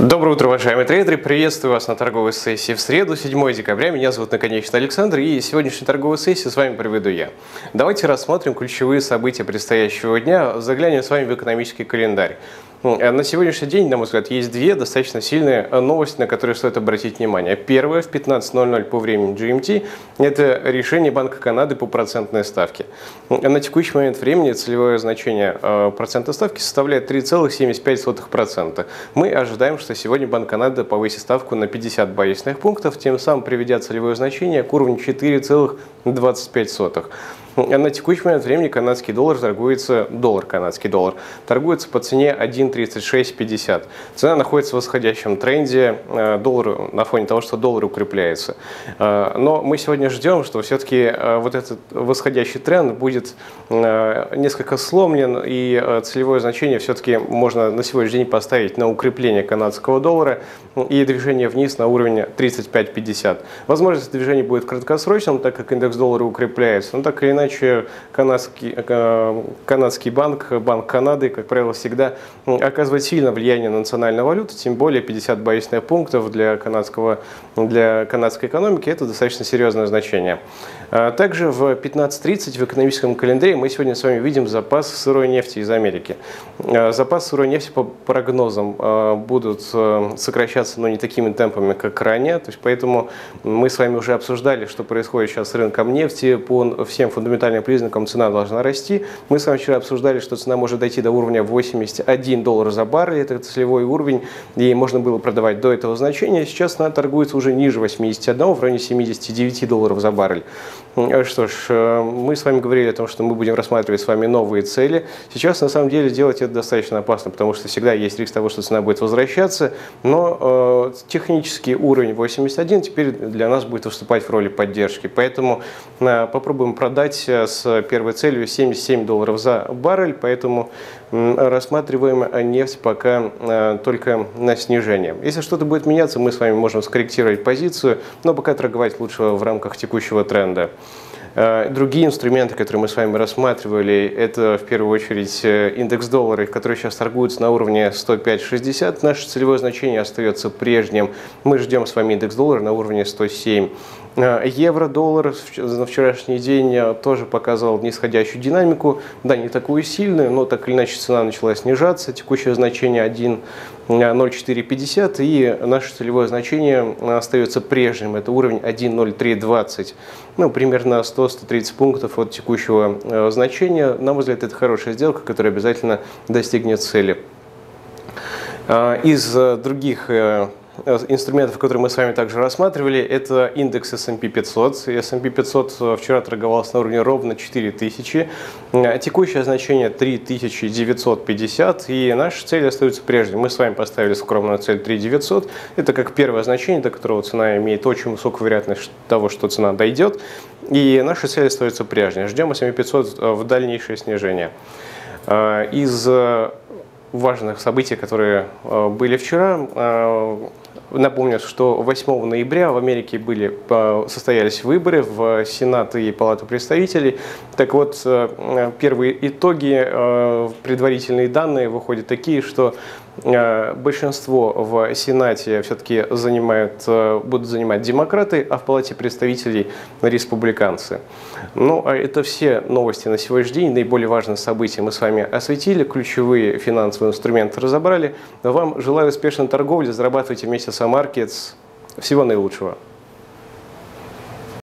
Доброе утро, уважаемые трейдеры! Приветствую вас на торговой сессии в среду, 7 декабря. Меня зовут наконечно Александр, и сегодняшнюю торговую сессию с вами проведу я. Давайте рассмотрим ключевые события предстоящего дня, заглянем с вами в экономический календарь. Э, на сегодняшний день, на мой взгляд, есть две достаточно сильные э, новости, на которые стоит обратить внимание. Первое, в 15.00 по времени GMT, это решение Банка Канады по процентной ставке. На текущий момент времени целевое значение э, процентной ставки составляет 3,75%. Мы ожидаем, что сегодня Банк Канады повысит ставку на 50 базисных пунктов, тем самым приведя целевое значение к уровню 4,25%. На текущий момент времени канадский доллар торгуется, доллар канадский доллар, торгуется по цене 1.3650. Цена находится в восходящем тренде, э, доллар на фоне того, что доллар укрепляется. Э, но мы сегодня ждем, что все-таки э, вот этот восходящий тренд будет несколько сломлен, и целевое значение все-таки можно на сегодняшний день поставить на укрепление канадского доллара и движение вниз на уровень 35.50. Возможно, это движение будет краткосрочным, так как индекс доллара укрепляется, но так или иначе канадский, э, канадский банк, Банк Канады, как правило, всегда оказывает сильное влияние на национальную валюту, тем более 50 базисных пунктов для, канадского, для канадской экономики – это достаточно серьезное значение. А также в 15.30 в экономическом календаре мы сегодня с вами видим запас сырой нефти из Америки. А запас сырой нефти по прогнозам а, будут сокращаться, но не такими темпами, как ранее. То есть поэтому мы с вами уже обсуждали, что происходит сейчас с рынком нефти. По всем фундаментальным признакам цена должна расти. Мы с вами вчера обсуждали, что цена может дойти до уровня 81 доллар за баррель. Это целевой уровень, и можно было продавать до этого значения. Сейчас она торгуется уже ниже 81, в районе 79 долларов за баррель. Э, что ж, э, мы с вами говорили о том, что мы будем рассматривать с вами новые цели. Сейчас, на самом деле, делать это достаточно опасно, потому что всегда есть риск того, что цена будет возвращаться, но э, технический уровень 81 теперь для нас будет выступать в роли поддержки. Поэтому э, попробуем продать э, с первой целью 77 долларов за баррель, поэтому рассматриваем нефть пока э, только на снижение. Если что-то будет меняться, мы с вами можем скорректировать позицию, но пока торговать лучше в рамках текущего тренда. Э, другие инструменты, которые мы с вами рассматривали, это в первую очередь индекс доллара, который сейчас торгуется на уровне 105.60. Наше целевое значение остается прежним. Мы ждем с вами индекс доллара на уровне 107. Э, евро-доллар на вчерашний день тоже показывал нисходящую динамику. Да, не такую сильную, но так или иначе цена начала снижаться. Текущее значение 1.0450 и наше целевое значение остается прежним. Это уровень 1.0320. Ну, примерно 100-130 пунктов от текущего э, значения. На мой взгляд, это хорошая сделка, которая обязательно достигнет цели. Э, из других Э, инструментов, которые мы с вами также рассматривали, это индекс S&P 500. S&P 500 вчера торговался на уровне ровно 4000. Э, текущее значение 3950. И наша цель остается прежней. Мы с вами поставили скромную цель 3900. Это как первое значение, до которого цена имеет очень высокую вероятность того, что цена дойдет. И наша цель остается прежней. Ждем S&P 500 в дальнейшее снижение. Э, из важных событий, которые были вчера, Напомню, что 8 ноября в Америке были, состоялись выборы в Сенат и Палату представителей. Так вот, э, первые итоги, э, предварительные данные выходят такие, что Э, большинство в Сенате все-таки занимают, будут занимать демократы, а в Палате представителей республиканцы. Ну, а это все новости на сегодняшний день. Наиболее важные события мы с вами осветили, ключевые финансовые инструменты разобрали. Вам желаю успешной торговли, зарабатывайте вместе с AMarkets. Всего наилучшего.